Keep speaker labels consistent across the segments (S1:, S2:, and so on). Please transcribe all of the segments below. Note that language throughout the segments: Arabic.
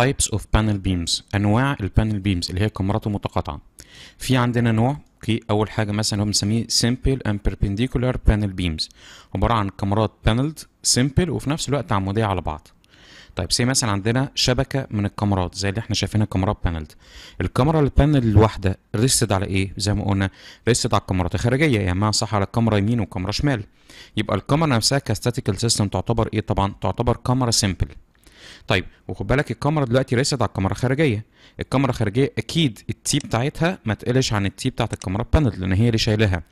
S1: Types of paneled beams. أنواع ال paneled beams اللي هي الكمرات المتقاطعة. في عندنا نوع أوكي أول حاجة مثلا هو بنسميه simple and perpendicular paneled beams. عبارة عن كمرات paneled simple وفي نفس الوقت عموديه على بعض. طيب زي مثلا عندنا شبكة من الكمرات زي اللي إحنا شايفينها كمرات paneled الكمرة ال paneled الواحده rested على إيه؟ زي ما قلنا rested على الكمرات الخارجية يعني معنى صح على الكمرة يمين وكمرة شمال. يبقى الكمرة نفسها ك statical system تعتبر إيه طبعا؟ تعتبر كمرة simple طيب وخد بالك الكمرة دلوقتي rest على الكمرة الخارجيه الكمرة الخارجيه أكيد ال t بتاعتها ما تقلش عن ال t بتاعت الكمرة paneled لأن هي اللي شايلاها.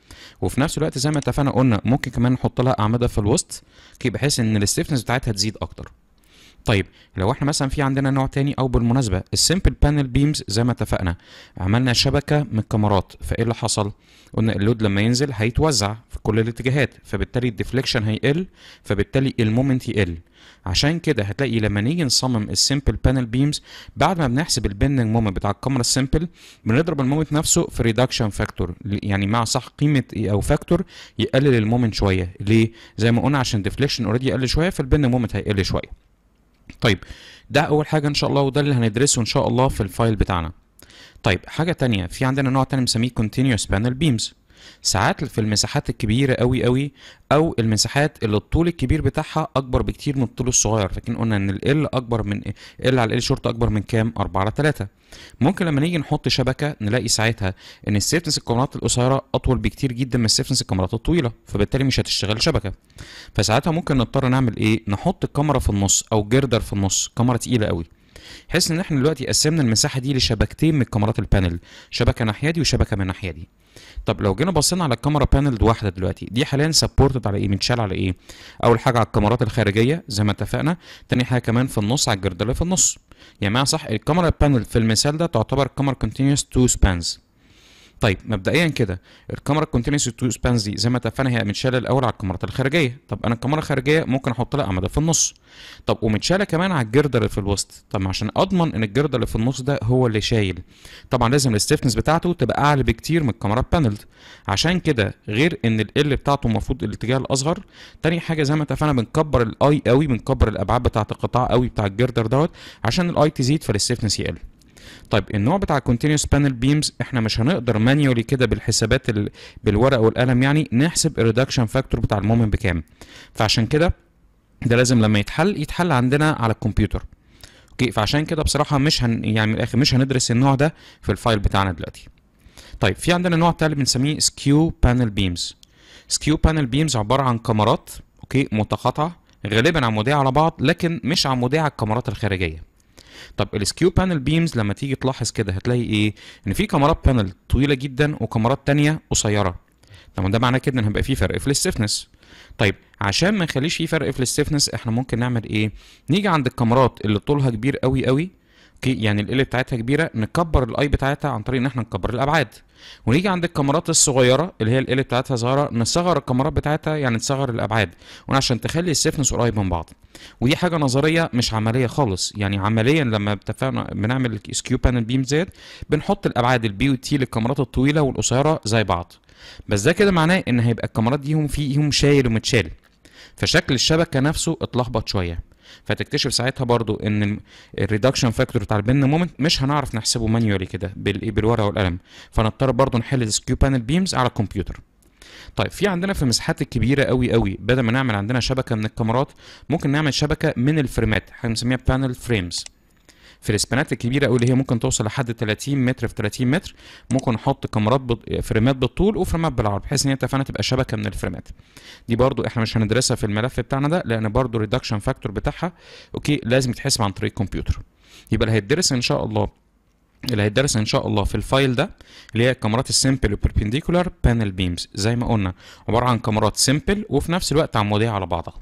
S1: وفي نفس الوقت زي ما اتفقنا قلنا ممكن كمان نحط لها أعمدة في الوسط بحيث إن ال stiffness بتاعتها تزيد أكتر. طيب لو إحنا مثلا في عندنا نوع تاني أو بالمناسبة ال simple paneled beams زي ما اتفقنا عملنا شبكة من الكمرات فإيه اللي حصل؟ قلنا ال load لما ينزل هيتوزع في كل الاتجاهات فبالتالي ال deflection هيقل فبالتالي ال moment يقل. عشان كده هتلاقي لما نيجي نصمم ال simple paneled beams بعد ما بنحسب البندنج مومنت بتاع الكاميرا السمبل بنضرب المومنت نفسه في ريدكشن فاكتور يعني مع صح قيمة إيه أو factor يقلل ال moment شوية. ليه؟ زي ما قلنا عشان ال deflection already يقل شوية فال bending moment هيقل شوية. طيب ده أول حاجة إن شاء الله وده اللي هندرسه إن شاء الله في ال file بتاعنا. طيب حاجة تانية في عندنا نوع تاني بنسميه continuous paneled beams. ساعات في المساحات الكبيرة قوي قوي أو المساحات اللي الطول الكبير بتاعها أكبر بكتير من الطول الصغير. فاكرين قلنا إن ال أكبر من ال على ال شورت أكبر من كام؟ 4 على 3 ممكن لما نيجي نحط شبكة نلاقي ساعتها إن ال stiffness الكمرات القصيرة أطول بكتير جدا من ال stiffness الكمرات الطويلة فبالتالي مش هتشتغل شبكة. فساعتها ممكن نضطر نعمل إيه؟ نحط الكمرة في النص أو girder في النص كمرة تقيلة قوي. بحيث إن إحنا دلوقتي قسمنا المساحة دي لشبكتين من الكمرات ال paneled شبكة ناحية دي وشبكة من الناحيه دي. طب لو جينا بصينا على الكمرة paneled واحدة دلوقتي دي حاليا supported على إيه؟ متشال على إيه؟ أول حاجة على الكمرات الخارجية زي ما اتفقنا تاني حاجة كمان في النص على ال girder اللي في النص. يعني معنى صح الكمرة paneled في المثال ده تعتبر كمرة continuous two spans طيب مبدئيا كده الكمرة continuous two spans دي زي ما اتفقنا هي متشالة الأول على الكمرات الخارجية. طب أنا الكمرة الخارجية ممكن أحط لها اعمده في النص. طب ومتشالة كمان على ال girder اللي في الوسط. طب عشان أضمن إن ال girder اللي في النص ده هو اللي شايل. طبعا لازم ال stiffness بتاعته تبقى أعلى بكتير من الكمرة paneled عشان كده غير إن ال بتاعته المفروض الاتجاه الأصغر تاني حاجة زي ما اتفقنا بنكبر ال I قوي بنكبر الأبعاد بتاعة القطاع قوي بتاع ال girder دوت عشان ال I تزيد فال stiffness يقل. طيب النوع بتاع continuous paneled beams إحنا مش هنقدر manually كده بالحسابات ال... بالورقة والقلم يعني نحسب ال reduction factor بتاع ال moment بكام. فعشان كده ده لازم لما يتحل يتحل عندنا على الكمبيوتر. أوكي؟ فعشان كده بصراحة مش هن يعني من الآخر مش هندرس النوع ده في ال file بتاعنا دلوقتي. طيب في عندنا نوع تالت بنسميه skew paneled beams skew paneled beams عبارة عن كمرات أوكي؟ متقاطعة غالبا عموديه على بعض لكن مش عموديه على الكمرات الخارجية. طب ال skew paneled beams لما تيجي تلاحظ كده هتلاقي إيه؟ ان في كمرات paneled طويلة جدا وكمرات تانية قصيرة. طب ده معناه كده إن هيبقى في فرق في ال stiffness طيب عشان ما نخليش في فرق في ال stiffness إحنا ممكن نعمل إيه؟ نيجي عند الكمرات اللي طولها كبير قوي قوي يعني ال بتاعتها كبيرة نكبر ال I بتاعتها عن طريق إن إحنا نكبر الأبعاد. ونيجي عند الكمرات الصغيرة اللي هي ال بتاعتها صغيره نصغر الكمرات بتاعتها يعني نصغر الأبعاد. عشان تخلي ال stiffness قريب من بعض. ودي حاجة نظرية مش عملية خالص. يعني عمليا لما اتفقنا بنعمل skew paneled beams بنحط الأبعاد ال b وال t للكمرات الطويلة والقصيرة زي بعض. بس ده كده معناه إن هيبقى الكمرات دي هم فيهم شايل ومتشال. فشكل الشبكة نفسه اتلخبط شوية. فتكتشف ساعتها برضو إن ال reduction factor بتاع ال bending moment مش هنعرف نحسبه manually كده بالورقة والقلم. فنضطر برضو نحل ال skew paneled beams على الكمبيوتر. طيب في عندنا في المساحات الكبيرة قوي قوي بدل ما نعمل عندنا شبكة من الكمرات ممكن نعمل شبكة من ال frame ات هنسميها paneled frames في ال span ات الكبيرة قوي اللي هي ممكن توصل لحد 30 متر في 30 متر ممكن نحط كمرات. frame ات بالطول و frame ات بالعرض بحيث إن هي اتفقنا تبقى شبكة من ال frame ات دي برضو إحنا مش هندرسها في الملف بتاعنا ده لأن برضو ال reduction factor بتاعها أوكي لازم يتحسب عن طريق الكمبيوتر يبقى اللي هيتدرس إن شاء الله اللي هيتدرس إن شاء الله في ال file ده اللي هي الكاميرات السمبل وبربنديكولار بانل بيمز زي ما قلنا عبارة عن كاميرات سمبل وفي نفس الوقت عموديه على بعضها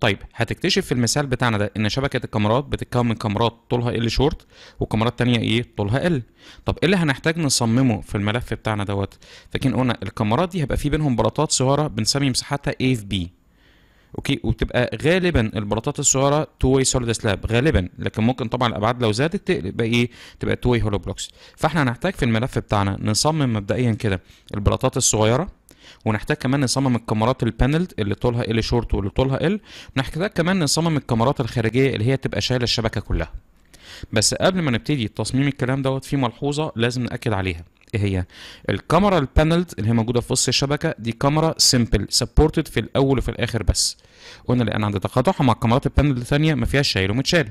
S1: طيب هتكتشف في المثال بتاعنا ده إن شبكة الكمرات بتتكون من كمرات طولها ال شورت وكمرات تانية إيه طولها ال طب إيه اللي هنحتاج نصممه في الملف بتاعنا دوت؟ فاكرين قلنا الكمرات دي هيبقى في بينهم بلاطات صغيرة بنسمي مساحتها A في B. أوكي؟ وبتبقى غالبا البلاطات الصغيرة two way solid slab غالبا. لكن ممكن طبعا الأبعاد لو زادت تبقى إيه؟ تبقى two way hollow blocks فإحنا هنحتاج في الملف بتاعنا نصمم مبدئيا كده البلاطات الصغيرة ونحتاج كمان نصمم الكمرات ال paneled اللي طولها ال شورت واللي طولها ال ونحتاج كمان نصمم الكمرات الخارجية اللي هي تبقى شايلة الشبكة كلها. بس قبل ما نبتدي تصميم الكلام دوت في ملحوظة لازم نأكد عليها. إيه هي؟ الكمرة ال panelled اللي هي موجودة في وسط الشبكة دي كمرة simple supported في الأول وفي الآخر بس. قلنا لأن عند تقاطعها مع الكمرات ال panel الثانية ما فيهاش شايل ومتشال.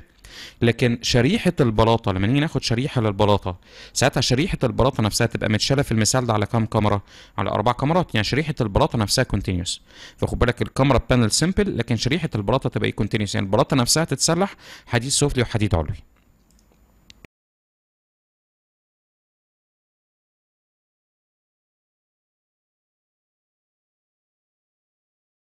S1: لكن شريحة البلاطة لما نيجي ناخد شريحة للبلاطة ساعتها شريحة البلاطة نفسها تبقى متشالة في المثال ده على كام كمرة؟ على أربع كمرات يعني شريحة البلاطة نفسها continuous فخد بالك الكمرة panel simple لكن شريحة البلاطة تبقى continuous يعني البلاطة نفسها تتسلح حديد سفلي وحديد علوي.